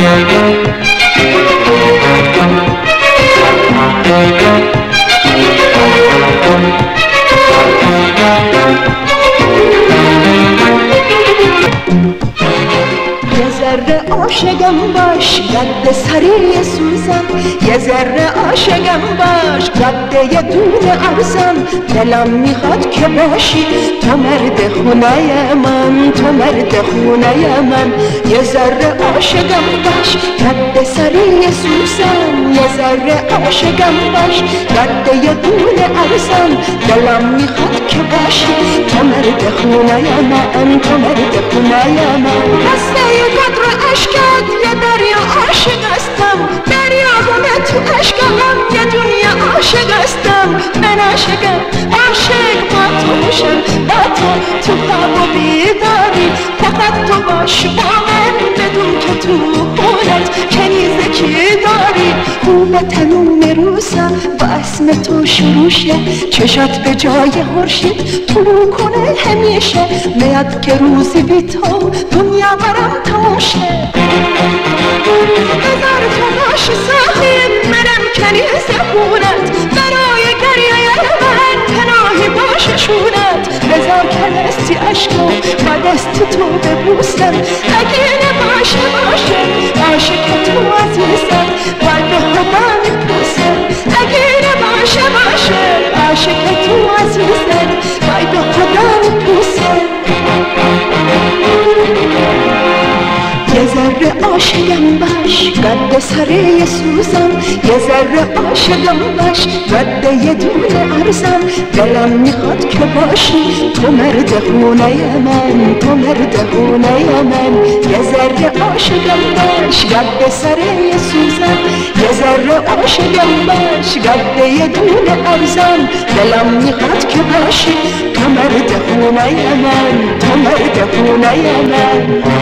Thank you. عاشقم باش گد سری سوزم. یه ذره عاشقم باش گد یه دونه ارزم دلم می‌خواد که باشی تو مرد خونه من تو مرد خونه من. یه ذره عاشقم باش گد سری سوزم. یه ذره عاشقم باش گد یه دونه ارزم دلم می‌خواد که باشی تو مرد خونه من تو مرد خونه من. عشقت یه دریا عاشق هستم. دریا همه تو عشقم یه دنیا عاشق هستم. من عاشقم عاشق با تو میشم. با تو تو خواب و بیداری. فقط تو باش با من بدون که تو خونت کنیزه کی داری. خوب تنوم روزم با اسم تو شروع شه چشات به جای خورشید طلوع کنه همیشه. میاد که روزی بی تو دنیا منم کنیز خونت؟ برای گریه من پناهی باشه شونت. بذار کنستی عشقو با دست تو ببوسم. اگه نباشه باشه عاشق تو عزیزم. به خدا میپوسم اگه نباشه باشه عاشق تو عزیزم. باید قد سره سوزم یه ذره عاشقم باش قد یه دونه ارزم دلم می‌خواد که باشی تو مرد خونه من تو مرد خونه من یه ذره عاشقم باش قد سره سوزم یه ذره عاشقم باش قد یه دونه ارزم دلم می‌خواد که باشی تو مرد خونه من تو مرد خونه من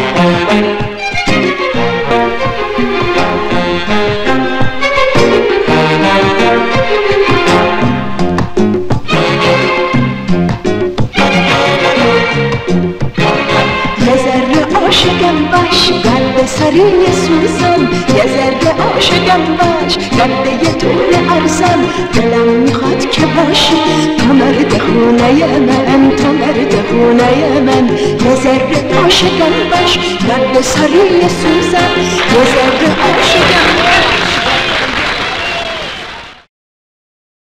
سری سوزم یه ذره عاشقم باش یه طول ارزم. دلم می‌خواد که باشی تو مرد خونه من تو مرد خونه من. یه ذره عاشقم باش قلب سری سوزم